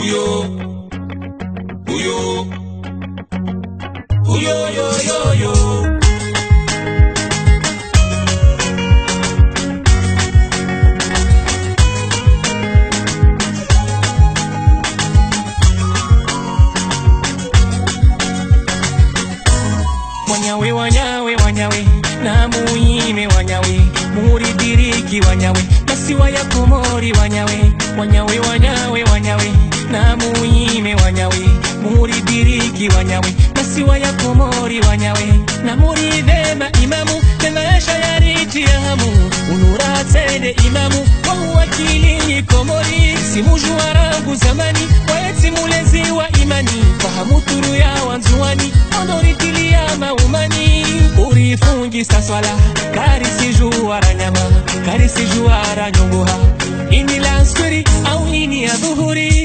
huyo. Huyo. Huyo yo yo yo. Wanyawe wanyawe wanyawe. Na muime wanyawe. Muridiriki wanyawe. Masiwa ya komori wanyawe. Wanyawe wanyawe wanyawe na munyime wanyawe muri birigi wanyawe masiwa ya komori wanyawe na muri vema imamu tenaesha unura unuratende imamu wahuwakilinyi komori simuju warangu zamani waeti mulezi wa imani. Fahamuturu ya wanzuani onoritilia maumani. Nyama swala karisijuwaranyama nyunguha ini la askwiri au ini ya dhuhuri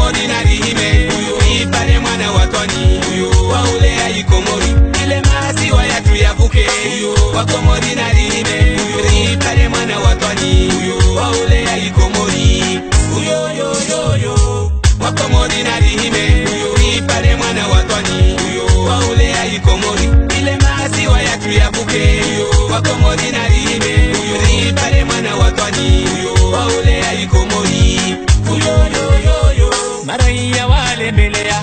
komori na rihime huyu ipale mwana watoni huyu ya ikomori ile maziwa yatu yavuke huyu wakomori na rihime huyu ipale mwana watoni huyu ya ikomori uyoyoyoyo wakomori na rihime huyu ipale mwana watoni huyu ya ikomori ile maziwa yatu yavuke huyu wakomori na rihime kutembelea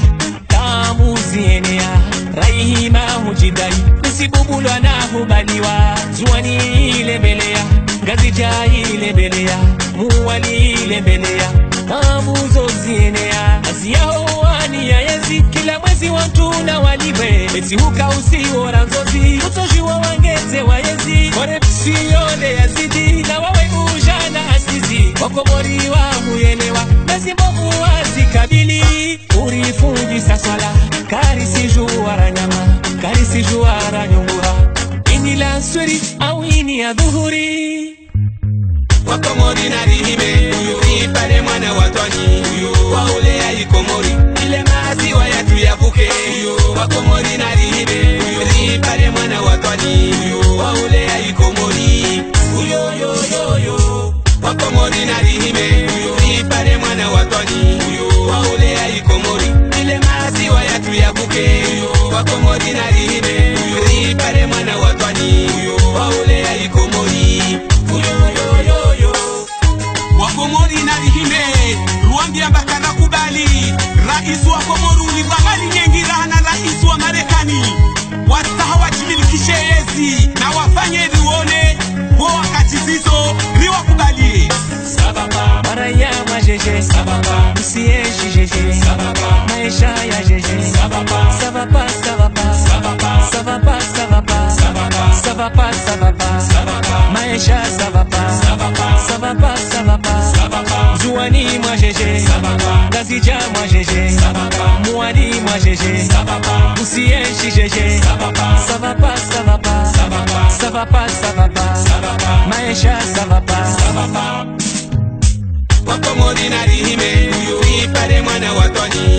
damu zienea raihima hujidai nisibubulwa na hubaliwa. Juani ilembelea gazija ilembelea muwali ilembelea damu zienea kazi yao ya yezi kila mwezi watu na walive beti hukausiwora nzozi utojiwa wangeze wa wayezi korepsiyole yazidi na wawe ujana asizi. Wakoboriwa muyelewa nazimbovu karisijuara nyungura ini la nsweri au ini ya dhuhuri. Wakomori na rihime huyo ipale mwana watoni, huyo gégé Gazi ja moi gégé Mouadi moi gégé Boussie chi gégé Ça va pas, ça va pas Ça va pas, ça va pas Maesha ça va pas Wakongo dinarihime Uyuipare mwana watoni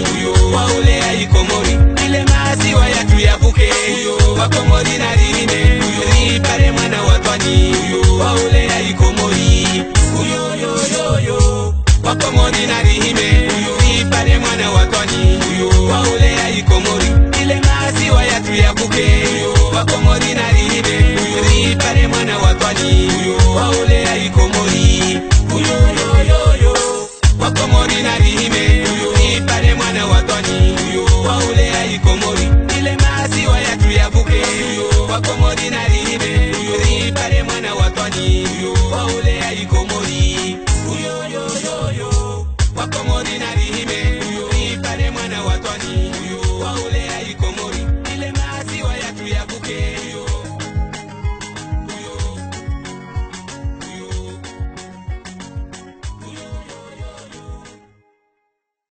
como ordinary